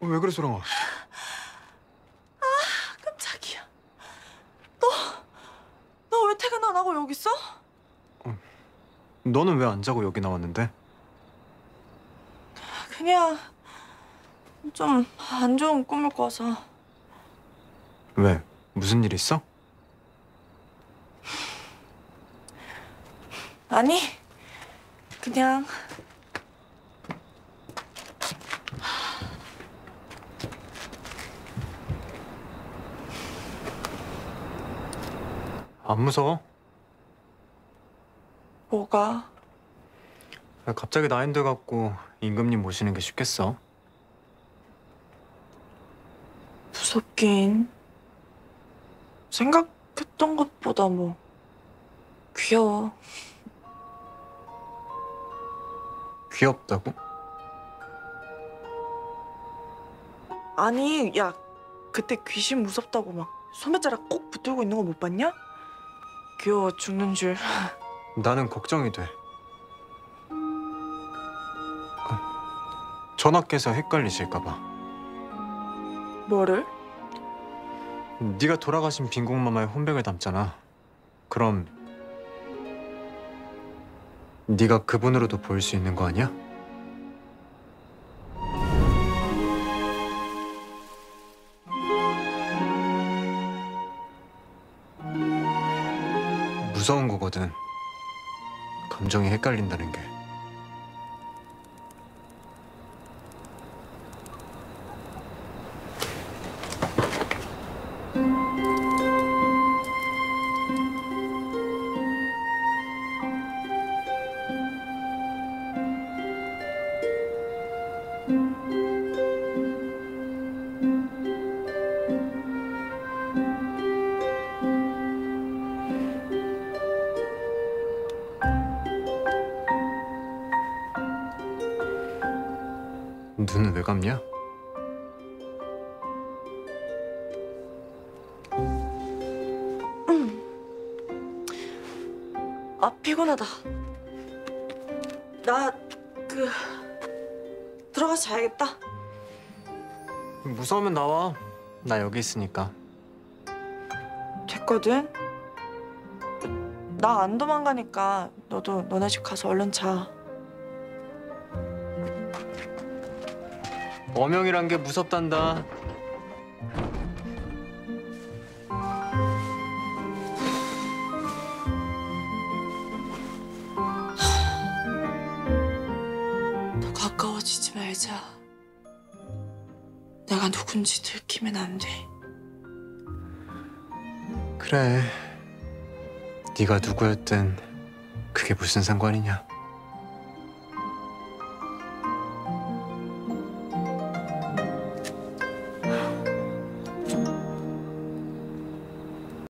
왜 그래 소랑아? 깜짝이야. 너, 너 왜 퇴근 안 하고 여기 있어? 너는 왜 안 자고 여기 나왔는데? 그냥 좀 안 좋은 꿈을 꿔서. 왜? 무슨 일 있어? 아니, 그냥 안 무서워? 뭐가 아, 갑자기 나인들 갖고 임금님 모시는 게 쉽겠어? 무섭긴. 생각했던 것보다 뭐 귀여워. 귀엽다고? 아니, 야, 그때 귀신 무섭다고 막 소매자락 꼭 붙들고 있는 거 못 봤냐? 귀여워 죽는 줄. 나는 걱정이 돼. 아, 전하께서 헷갈리실까 봐. 뭐를? 네가 돌아가신 빈공마마의 혼백을 담잖아. 그럼 네가 그분으로도 보일 수 있는 거 아니야? 무서운 거거든. 감정이 헷갈린다는 게. 눈은 왜 감냐? 아 피곤하다. 나 그 들어가서 자야겠다. 무서우면 나와. 나 여기 있으니까. 됐거든. 나 안 도망가니까 너도 너네 집 가서 얼른 자. 어명이란 게 무섭단다. 더 가까워지지 말자. 내가 누군지 들키면 안 돼. 그래. 네가 누구였든 그게 무슨 상관이냐.